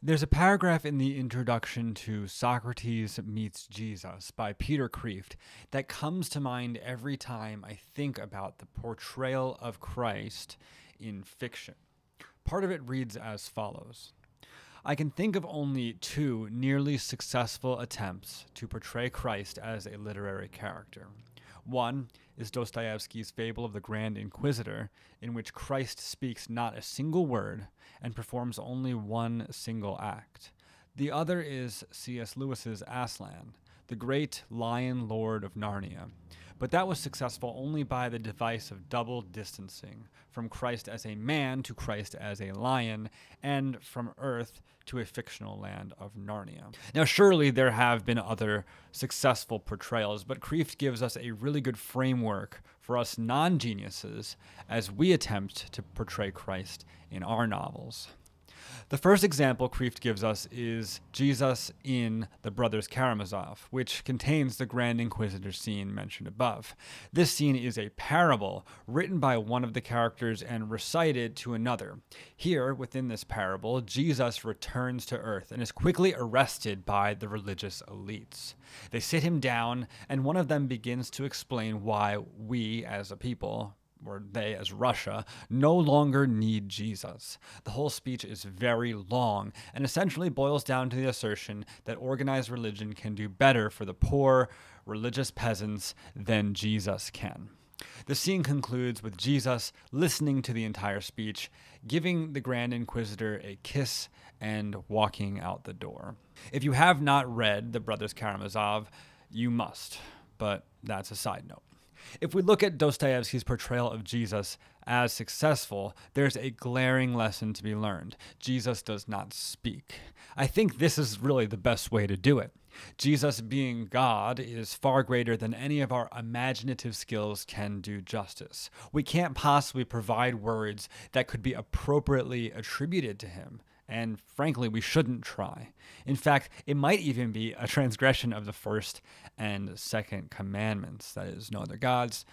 There's a paragraph in the introduction to Socrates Meets Jesus by Peter Kreeft that comes to mind every time I think about the portrayal of Christ in fiction. Part of it reads as follows I can think of only two nearly successful attempts to portray Christ as a literary character. One is Dostoevsky's Fable of the Grand Inquisitor, in which Christ speaks not a single word and performs only one single act. The other is C.S. Lewis's Aslan, the great lion lord of Narnia. But that was successful only by the device of double distancing, from Christ as a man to Christ as a lion, and from Earth to a fictional land of Narnia. Now, surely there have been other successful portrayals, but Kreeft gives us a really good framework for us non geniuses as we attempt to portray Christ in our novels. The first example Kreeft gives us is Jesus in The Brothers Karamazov, which contains the Grand Inquisitor scene mentioned above. This scene is a parable written by one of the characters and recited to another. Here, within this parable, Jesus returns to Earth and is quickly arrested by the religious elites. They sit him down, and one of them begins to explain why we, as a people, or they as Russia, no longer need Jesus. The whole speech is very long and essentially boils down to the assertion that organized religion can do better for the poor, religious peasants than Jesus can. The scene concludes with Jesus listening to the entire speech, giving the Grand Inquisitor a kiss, and walking out the door. If you have not read The Brothers Karamazov, you must, but that's a side note. If we look at Dostoevsky's portrayal of Jesus as successful, there's a glaring lesson to be learned. Jesus does not speak. I think this is really the best way to do it. Jesus, being God, is far greater than any of our imaginative skills can do justice. We can't possibly provide words that could be appropriately attributed to him and frankly, we shouldn't try. In fact, it might even be a transgression of the first and second commandments that is, no other gods,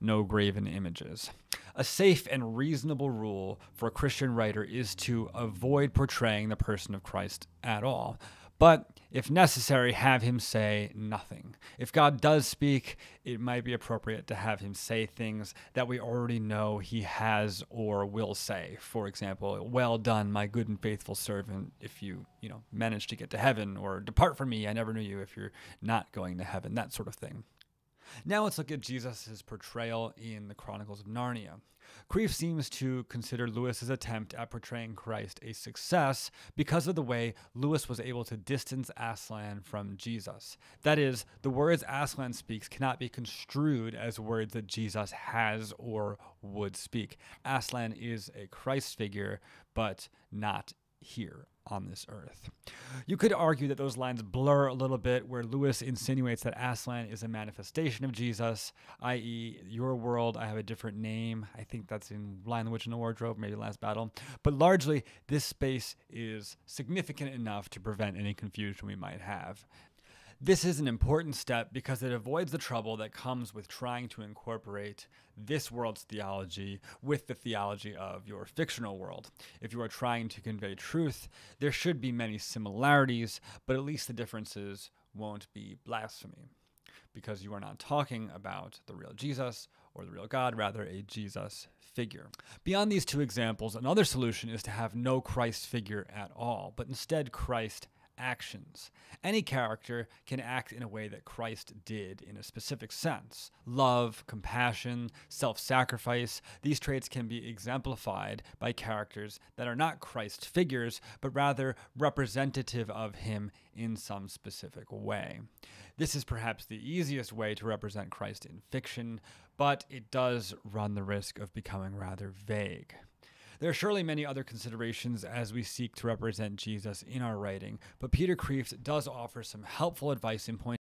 no graven images. A safe and reasonable rule for a Christian writer is to avoid portraying the person of Christ at all. But if necessary, have him say nothing. If God does speak, it might be appropriate to have him say things that we already know he has or will say. For example, well done, my good and faithful servant, if you, you know, manage to get to heaven, or depart from me, I never knew you if you're not going to heaven, that sort of thing. Now let's look at Jesus' portrayal in the Chronicles of Narnia. Kreeft seems to consider Lewis's attempt at portraying Christ a success because of the way Lewis was able to distance Aslan from Jesus. That is, the words Aslan speaks cannot be construed as words that Jesus has or would speak. Aslan is a Christ figure, but not here on this earth. You could argue that those lines blur a little bit where Lewis insinuates that Aslan is a manifestation of Jesus, i.e., your world, I have a different name. I think that's in Lion the Witch in the Wardrobe, maybe Last Battle. But largely, this space is significant enough to prevent any confusion we might have. This is an important step because it avoids the trouble that comes with trying to incorporate this world's theology with the theology of your fictional world. If you are trying to convey truth, there should be many similarities, but at least the differences won't be blasphemy because you are not talking about the real Jesus or the real God, rather, a Jesus figure. Beyond these two examples, another solution is to have no Christ figure at all, but instead Christ actions. Any character can act in a way that Christ did in a specific sense. Love, compassion, self sacrifice, these traits can be exemplified by characters that are not Christ figures, but rather representative of him in some specific way. This is perhaps the easiest way to represent Christ in fiction, but it does run the risk of becoming rather vague. There are surely many other considerations as we seek to represent Jesus in our writing, but Peter Kreeft does offer some helpful advice in pointing